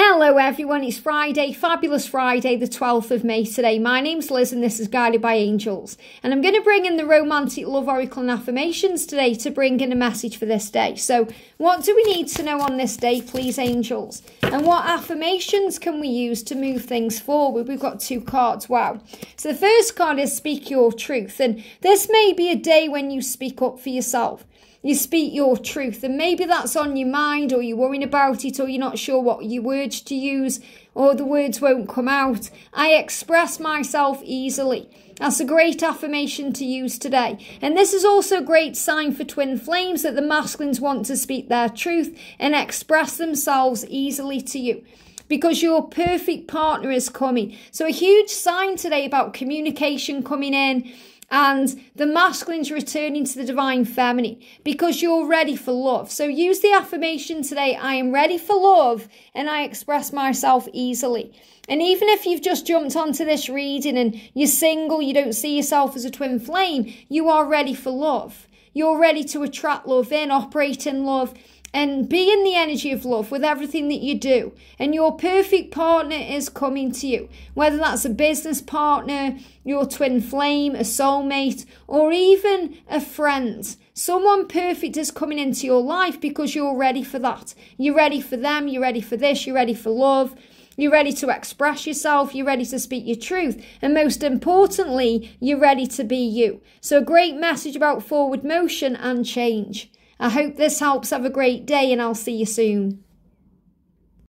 Hello everyone, it's Friday, fabulous Friday, the 12th of May today. My name's Liz and this is Guided by Angels. And I'm going to bring in the Romantic Love Oracle and Affirmations today to bring in a message for this day. So, what do we need to know on this day, please, angels? And what affirmations can we use to move things forward? We've got two cards, wow. So, the first card is Speak Your Truth. And this may be a day when you speak up for yourself you speak your truth and maybe that's on your mind or you're worrying about it or you're not sure what your words to use or the words won't come out. I express myself easily. That's a great affirmation to use today. And this is also a great sign for twin flames that the masculines want to speak their truth and express themselves easily to you because your perfect partner is coming. So a huge sign today about communication coming in and the masculine's returning to the divine feminine because you're ready for love. So use the affirmation today I am ready for love and I express myself easily. And even if you've just jumped onto this reading and you're single, you don't see yourself as a twin flame, you are ready for love. You're ready to attract love in, operate in love and be in the energy of love with everything that you do. And your perfect partner is coming to you, whether that's a business partner, your twin flame, a soulmate, or even a friend. Someone perfect is coming into your life because you're ready for that. You're ready for them, you're ready for this, you're ready for love. You're ready to express yourself, you're ready to speak your truth, and most importantly, you're ready to be you. So, a great message about forward motion and change. I hope this helps. Have a great day, and I'll see you soon.